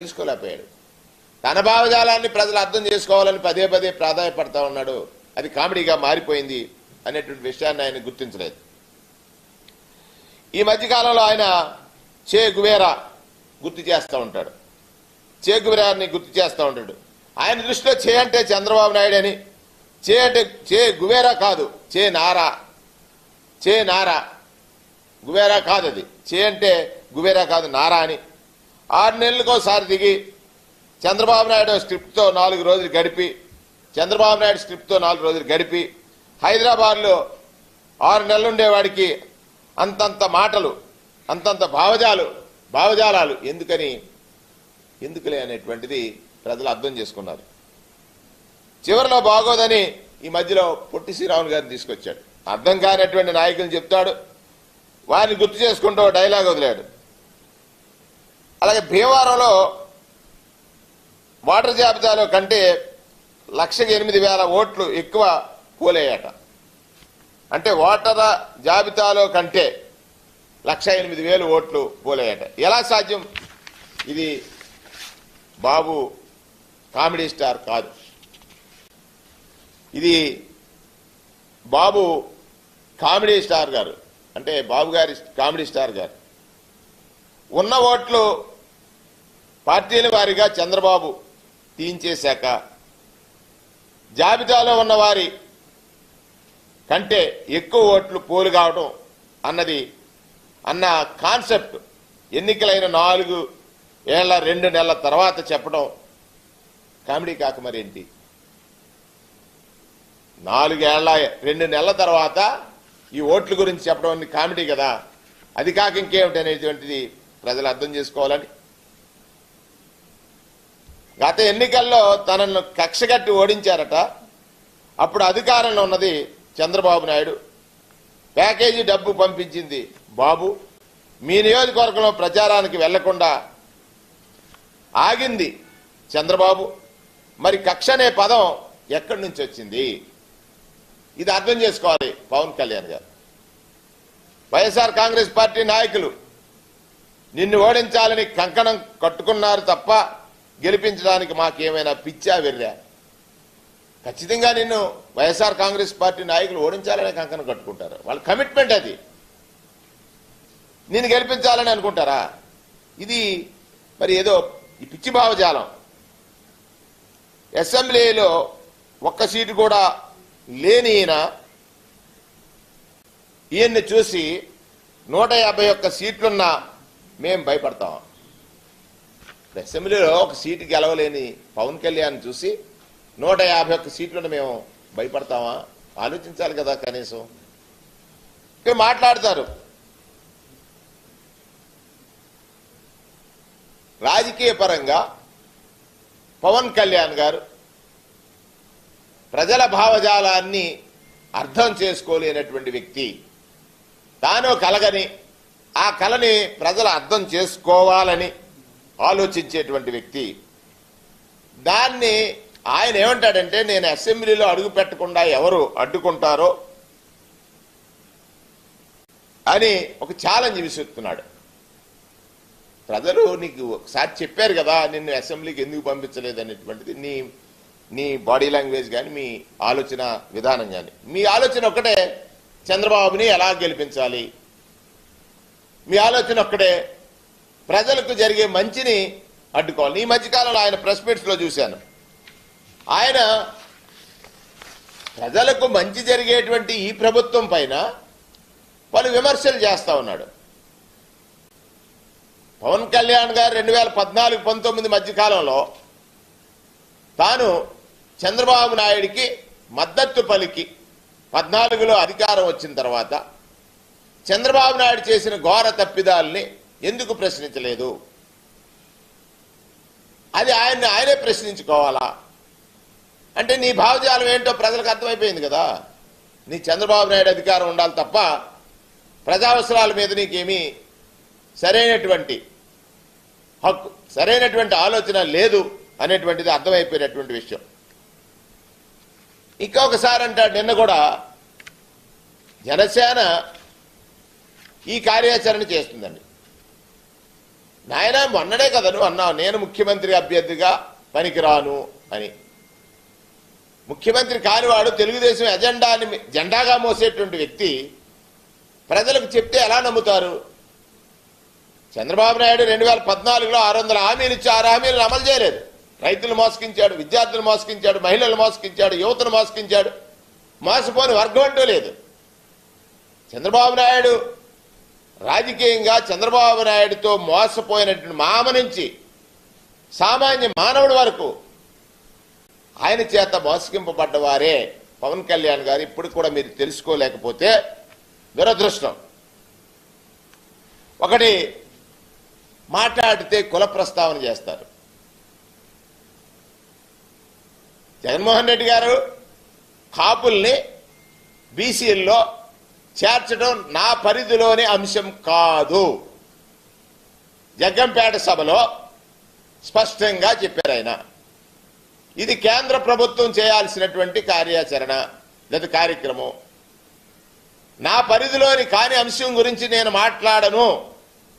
తెలుసుకోలేకపోయాడు తన భావజాలాన్ని ప్రజలు అర్థం చేసుకోవాలని పదే పదే ప్రాధాయపడతా ఉన్నాడు. అది కామెడీగా మారిపోయింది అనేటువంటి విషయాన్ని ఆయన గుర్తించలేదు. ఈ మధ్యకాలంలో ఆయన చే గువేరా గుర్తు చేస్తూ ఉంటాడు. చే గువేరాని గుర్తు చేస్తూ ఉంటాడు. ఆయన దృష్టిలో చే అంటే చంద్రబాబు నాయుడు అని. చే అంటే చే గువేరా కాదు చే నారా. చే నారా. గువేరా కాదు అది. చే అంటే గువేరా కాదు నారా అని. ఆరు నెలలకోసారి దిగి చంద్రబాబు నాయుడు స్క్రిప్ట్తో నాలుగు రోజులు గడిపి చంద్రబాబు నాయుడు స్క్రిప్ట్తో నాలుగు రోజులు గడిపి హైదరాబాద్లో ఆరు నెలలు ఉండేవాడికి అంతంత మాటలు అంతంత భావజాలు భావజాలాలు ఎందుకని? ఎందుకులే అనేటువంటిది ప్రజలు అర్థం చేసుకున్నారు. చివరిలో బాగోదని ఈ మధ్యలో పొట్టి శ్రీరాములు గారిని తీసుకొచ్చాడు. అర్థం కానటువంటి నాయకులు చెప్తాడు. వారిని గుర్తు చేసుకుంటూ డైలాగ్ వదిలాడు. అలాగే భీమవరంలో ఓటర్ జాబితాలో కంటే లక్షకి ఎనిమిది వేల ఓట్లు ఎక్కువ పోలేయట అంటే ఓటర్ జాబితాలో కంటే లక్ష ఎనిమిది వేలు ఓట్లు పోలేయట ఎలా సాధ్యం? ఇది బాబు కామెడీ స్టార్ కాదు. ఇది బాబు కామెడీ స్టార్ గారు. అంటే బాబు గారి కామెడీ స్టార్ గారు. ఉన్న ఓట్లు పార్టీల వారిగా చంద్రబాబు తీయించేశాక జాబితాలో ఉన్న వారి కంటే ఎక్కువ ఓట్లు పోలు కావడం అన్నది అన్న కాన్సెప్ట్ ఎన్నికలైన నాలుగు ఏళ్ళ రెండు నెలల తర్వాత చెప్పడం కామెడీ కాక మరేంటి? నాలుగేళ్ళ రెండు నెలల తర్వాత ఈ ఓట్ల గురించి చెప్పడం కామెడీ కదా. అది కాక ఇంకేమిటి అనేటువంటిది ప్రజలు అర్థం చేసుకోవాలని గత ఎన్నికల్లో తనను కక్షగట్టి ఓడించారట. అప్పుడు అధికారంలో ఉన్నది చంద్రబాబు నాయుడు. ప్యాకేజీ డబ్బు పంపించింది బాబు. మీ నియోజకవర్గంలో ప్రచారానికి వెళ్ళకుండా ఆగింది చంద్రబాబు. మరి కక్ష అనే పదం ఎక్కడి నుంచి వచ్చింది? ఇది అర్థం చేసుకోవాలి పవన్ కళ్యాణ్ గారు. వైఎస్ఆర్ కాంగ్రెస్ పార్టీ నాయకులు నిన్ను ఓడించాలని కంకణం కట్టుకున్నారు తప్ప గెలిపించడానికి మాకేమైనా పిచ్చా వెర్రా? ఖచ్చితంగా నిన్ను వైఎస్ఆర్ కాంగ్రెస్ పార్టీ నాయకులు ఓడించాలని కంకణం కట్టుకుంటారు. వాళ్ళ కమిట్మెంట్ అది. నేను గెలిపించాలని అనుకుంటారా? ఇది మరి ఏదో ఈ పిచ్చి భావజాలం. అసెంబ్లీలో ఒక్క సీటు కూడా లేని ఈయన ఈయన్ని చూసి నూట యాభై ఒక్క సీట్లున్న మేము భయపడతాం. అసెంబ్లీలో ఒక సీటు గెలవలేని పవన్ కళ్యాణ్ చూసి నూట యాభై ఒక్క సీట్లను మేము భయపడతామా? ఆలోచించాలి కదా కనీసం. ఇక్కడ మాట్లాడతారు. రాజకీయ పరంగా పవన్ కళ్యాణ్ గారు ప్రజల భావజాలాన్ని అర్థం చేసుకోలేనటువంటి వ్యక్తి. తాను కలగని ఆ కళని ప్రజలు అర్థం చేసుకోవాలని ఆలోచించేటువంటి వ్యక్తి. దాన్ని ఆయన ఏమంటాడంటే నేను అసెంబ్లీలో అడుగు పెట్టకుండా ఎవరు అడ్డుకుంటారో అని ఒక ఛాలెంజ్ విసురుతున్నాడు. ప్రజలు నీకు ఒకసారి చెప్పారు కదా నిన్ను అసెంబ్లీకి ఎందుకు పంపించలేదు? అనేటువంటిది నీ నీ బాడీ లాంగ్వేజ్ కానీ మీ ఆలోచన విధానం కానీ మీ ఆలోచన ఒక్కటే చంద్రబాబుని ఎలా గెలిపించాలి? మీ ఆలోచన ఒక్కటే ప్రజలకు జరిగే మంచిని అడ్డుకోవాలి. ఈ మధ్యకాలంలో ఆయన ప్రెస్ మీట్స్లో చూశాను. ఆయన ప్రజలకు మంచి జరిగేటువంటి ఈ ప్రభుత్వం పైన పలు విమర్శలు చేస్తూ ఉన్నాడు. పవన్ కళ్యాణ్ గారు రెండు వేల పద్నాలుగు పంతొమ్మిది మధ్యకాలంలో తాను చంద్రబాబు నాయుడికి మద్దతు పలికి పద్నాలుగులో అధికారం వచ్చిన తర్వాత చంద్రబాబు నాయుడు చేసిన ఘోర తప్పిదాల్ని ఎందుకు ప్రశ్నించలేదు? అది ఆయన్ని ఆయనే ప్రశ్నించుకోవాలా? అంటే నీ భావజాలం ఏంటో ప్రజలకు అర్థమైపోయింది కదా. నీ చంద్రబాబు నాయుడు అధికారం ఉండాలి తప్ప ప్రజావసరాల మీద నీకేమీ సరైనటువంటి హక్కు సరైనటువంటి ఆలోచన లేదు అనేటువంటిది అర్థమైపోయినటువంటి విషయం. ఇంకొకసారి అంటాడు నిన్న కూడా జనసేన ఈ కార్యాచరణ చేస్తుందండి. నాయన మొన్ననే కదా నువ్వు అన్నావు నేను ముఖ్యమంత్రి అభ్యర్థిగా పనికిరాను అని. ముఖ్యమంత్రి కానివాడు తెలుగుదేశం ఎజెండాని జెండాగా మోసేటువంటి వ్యక్తి ప్రజలకు చెప్తే ఎలా నమ్ముతారు? చంద్రబాబు నాయుడు రెండు వేల పద్నాలుగులో ఆరు వందల హామీలు ఇచ్చి ఆరు హామీలను అమలు చేయలేదు. రైతులు మోసగించాడు విద్యార్థులు మోసగించాడు మహిళలు మోసగించాడు యువతను మోసగించాడు. మోసపోని వర్గం అంటూ లేదు. చంద్రబాబు నాయుడు రాజకీయంగా చంద్రబాబు నాయుడుతో మోసపోయినటువంటి మామ నుంచి సామాన్య మానవుడి వరకు ఆయన చేత మోసగింపబడ్డ వారే పవన్ కళ్యాణ్ గారు. ఇప్పుడు కూడా మీరు తెలుసుకోలేకపోతే దురదృష్టం. ఒకటి మాట్లాడితే కుల ప్రస్తావన చేస్తారు. జగన్మోహన్ రెడ్డి గారు కాపుల్ని బీసీల్లో చేర్చడం నా పరిధిలోని అంశం కాదు. జగ్గంపేట సభలో స్పష్టంగా చెప్పారు ఆయన. ఇది కేంద్ర ప్రభుత్వం చేయాల్సినటువంటి కార్యాచరణ లేదా కార్యక్రమం. నా పరిధిలోని కాని అంశం గురించి నేను మాట్లాడను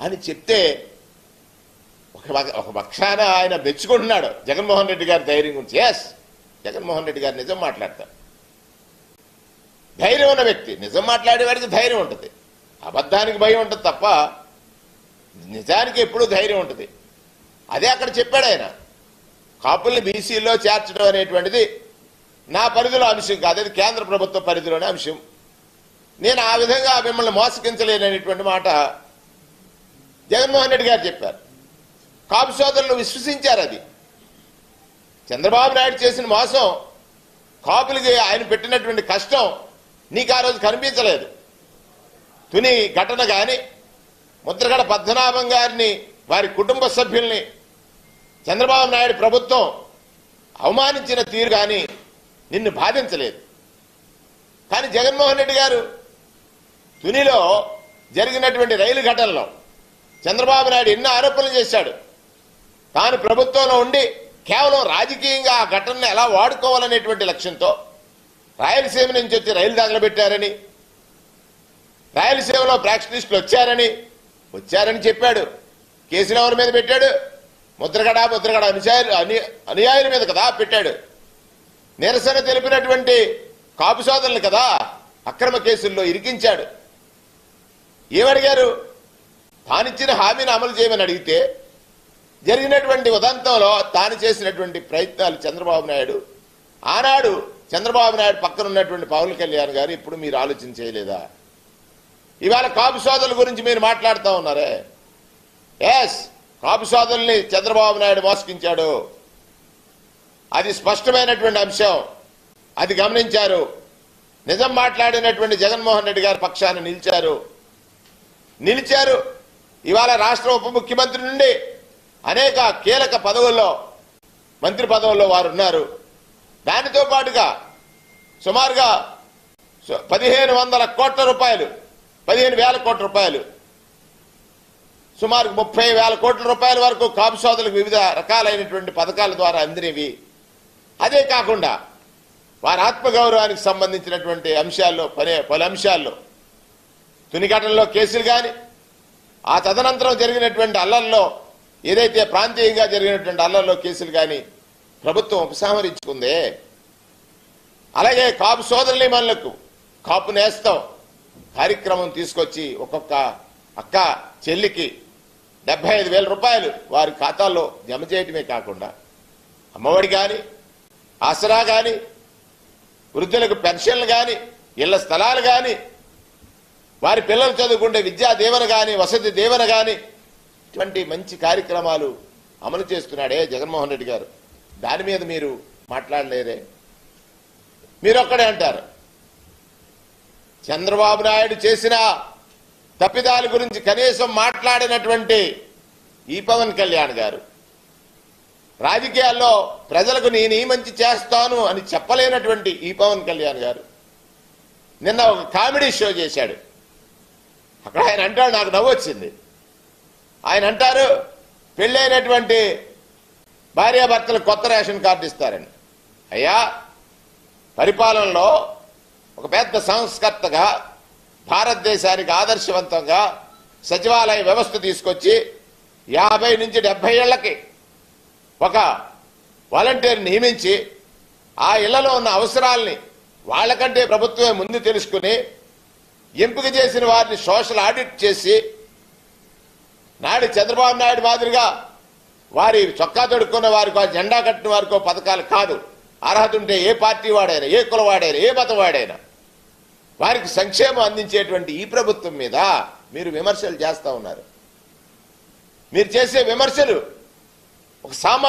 అని చెప్తే ఒక పక్షాన ఆయన మెచ్చుకుంటున్నాడు. జగన్మోహన్ రెడ్డి గారి ధైర్యం గురించి. ఎస్ జగన్మోహన్ రెడ్డి గారు నిజం మాట్లాడతారు. ధైర్యం ఉన్న వ్యక్తి. నిజం మాట్లాడేవాడికి ధైర్యం ఉంటుంది. అబద్ధానికి భయం ఉంటుంది తప్ప నిజానికి ఎప్పుడూ ధైర్యం ఉంటుంది. అదే అక్కడ చెప్పాడు ఆయన. కాపుల్ని బీసీలో చేర్చడం అనేటువంటిది నా పరిధిలో అంశం కాదు. అది కేంద్ర ప్రభుత్వ పరిధిలోనే అంశం. నేను ఆ విధంగా మిమ్మల్ని మోసగించలేననేటువంటి మాట జగన్మోహన్ రెడ్డి గారు చెప్పారు. కాపు సోదరులు విశ్వసించారు అది. చంద్రబాబు నాయుడు చేసిన మోసం కాపులకి ఆయన పెట్టినటువంటి కష్టం నీకు ఆ రోజు కనిపించలేదు. తుని ఘటన కానీ ముద్రగడ పద్మనాభం గారిని వారి కుటుంబ సభ్యుల్ని చంద్రబాబు నాయుడు ప్రభుత్వం అవమానించిన తీరు కానీ నిన్ను బాధించలేదు. కానీ జగన్మోహన్ రెడ్డి గారు తునిలో జరిగినటువంటి రైలు ఘటనలో చంద్రబాబు నాయుడు ఎన్నో ఆరోపణలు చేశాడు. తాను ప్రభుత్వంలో ఉండి కేవలం రాజకీయంగా ఆ ఘటనను ఎలా వాడుకోవాలనేటువంటి లక్ష్యంతో రాయలసీమ నుంచి వచ్చి రైలు తగలబెట్టారని రాయలసీమలో ప్రాక్షనిస్టులు వచ్చారని వచ్చారని చెప్పాడు. కేసులు ఎవరి మీద పెట్టాడు. ముద్రగడ ముద్రగడ అనుయాయులు అను- అనుయాయుల మీద కదా పెట్టాడు. నిరసన తెలిపినటువంటి కాపు సోదరులు కదా అక్రమ కేసుల్లో ఇరికించాడు. ఏమడిగారు? తానిచ్చిన హామీని అమలు చేయమని అడిగితే జరిగినటువంటి ఉదంతంలో తాను చేసినటువంటి ప్రయత్నాలు చంద్రబాబు నాయుడు ఆనాడు చంద్రబాబు నాయుడు పక్కన ఉన్నటువంటి పవన్ కళ్యాణ్ గారు ఇప్పుడు మీరు ఆలోచన చేయలేదా? ఇవాళ కాపు సోదరుల గురించి మీరు మాట్లాడుతూ ఉన్నారే? ఎస్ కాపు సోదరుల్ని చంద్రబాబు నాయుడు మోసగించాడు. అది స్పష్టమైనటువంటి అంశం. అది గమనించారు. నిజం మాట్లాడినటువంటి జగన్మోహన్ రెడ్డి గారి పక్షాన నిలిచారు. నిలిచారు. ఇవాళ రాష్ట్ర ఉప ముఖ్యమంత్రి నుండి అనేక కీలక పదవుల్లో మంత్రి పదవుల్లో వారు ఉన్నారు దానితో పాటుగా సుమారుగా పదిహేను వందల కోట్ల రూపాయలు పదిహేను వేల కోట్ల రూపాయలు సుమారు ముప్పై వేల కోట్ల రూపాయల వరకు కాపు సోదరులకు వివిధ రకాలైనటువంటి పథకాల ద్వారా అందినవి. అదే కాకుండా వారి ఆత్మగౌరవానికి సంబంధించినటువంటి అంశాల్లో పనే పలు అంశాల్లో తునిఘటనలో కేసులు కానీ ఆ తదనంతరం జరిగినటువంటి అల్లల్లో ఏదైతే ప్రాంతీయంగా జరిగినటువంటి అల్లల్లో కేసులు కానీ ప్రభుత్వం ఉపసంహరించుకుంది. అలాగే కాపు సోదరులమణులకు కాపు నేస్తం. కార్యక్రమం తీసుకొచ్చి ఒక్కొక్క అక్క చెల్లికి డెబ్బై ఐదు వేల రూపాయలు వారి ఖాతాల్లో జమ చేయటమే కాకుండా అమ్మఒడి కానీ ఆసరా కానీ వృద్ధులకు పెన్షన్లు కానీ ఇళ్ళ స్థలాలు కానీ వారి పిల్లలు చదువుకుంటే విద్యా దీవెన కానీ వసతి దీవెన కానీ ఇటువంటి మంచి కార్యక్రమాలు అమలు చేస్తున్నాడే జగన్మోహన్ రెడ్డి గారు. దాని మీద మీరు మాట్లాడలేరే మీరు ఒక్కడే అంటారు. చంద్రబాబు నాయుడు చేసిన తప్పిదాల గురించి కనీసం మాట్లాడినటువంటి ఈ పవన్ కళ్యాణ్ గారు. రాజకీయాల్లో ప్రజలకు నేను ఈ మంచి చేస్తాను అని చెప్పలేనటువంటి ఈ పవన్ కళ్యాణ్ గారు. నిన్న ఒక కామెడీ షో చేశాడు. అక్కడ ఆయన అంటాడు నాకు నవ్వు వచ్చింది ఆయన అంటారు పెళ్ళైనటువంటి భార్యాభర్తలు కొత్త రేషన్ కార్డు ఇస్తారని. అయ్యా పరిపాలనలో ఒక పెద్ద సంస్కర్తగా భారతదేశానికి ఆదర్శవంతంగా సచివాలయ వ్యవస్థ తీసుకొచ్చి యాభై నుంచి డెబ్బై ఏళ్ళకి ఒక వాలంటీర్ నియమించి ఆ ఇళ్ళలో ఉన్న అవసరాల్ని వాళ్ళకంటే ప్రభుత్వమే ముందు తెలుసుకుని ఎంపిక చేసిన వారిని సోషల్ ఆడిట్ చేసి నాడు చంద్రబాబు నాయుడు మాదిరిగా వారి చొక్కా తొడుక్కున్న వారికో జెండా కట్టిన వారికో పథకాలు కాదు. అర్హత ఉంటే ఏ పార్టీ వాడైనా ఏ కులవాడైనా ఏ మతం వాడైనా వారికి సంక్షేమం అందించేటువంటి ఈ ప్రభుత్వం మీద మీరు విమర్శలు చేస్తా ఉన్నారు. మీరు చేసే విమర్శలు ఒక సామాన్య